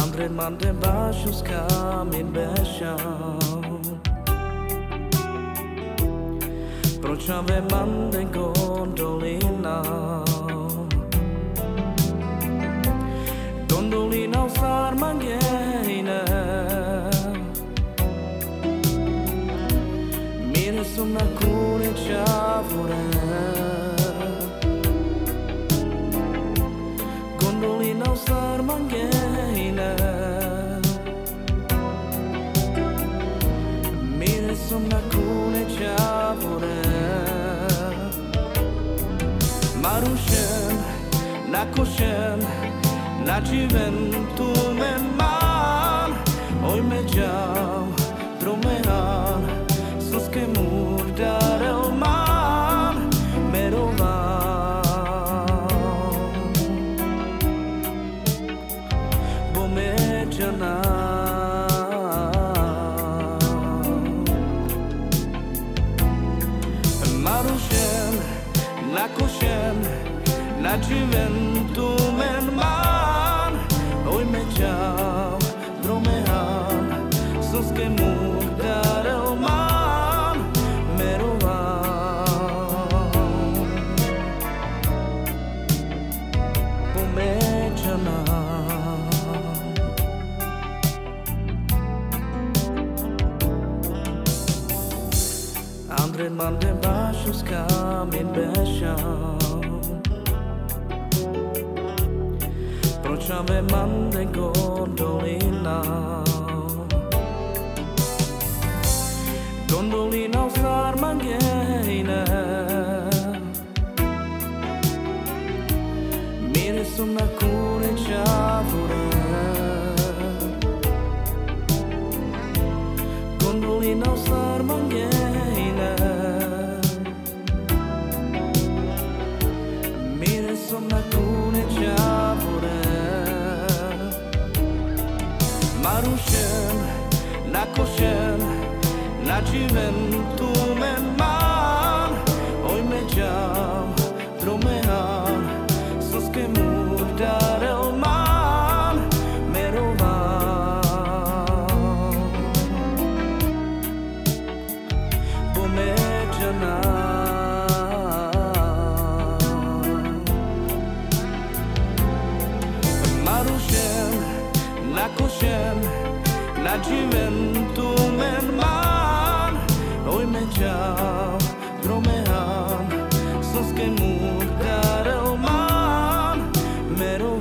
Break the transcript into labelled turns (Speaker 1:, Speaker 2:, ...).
Speaker 1: Andre mande bashus kamin besham. Prochave mande gondolina Gondolina sar mangeina Mire sumna kune chavure Somna crune ceavure Marușen, nacușen Naciven, tu men man Oi me geau, drumean Sus che murdare o man Merovan Bome geanam arushem, la koshem, la chiventum en man, hoy me chao, dromehan. Andre man de bashus kam in besham. Prochave man de gondolina Gondolina sar mangeina Mire sumna kure chavura Gondolina sar mangeina narušen, nakošen, načiven, tumen man, oj me jam, dromean, sus akušen tu tumen man Oj me čao, dromean Sonske muk darel man Mero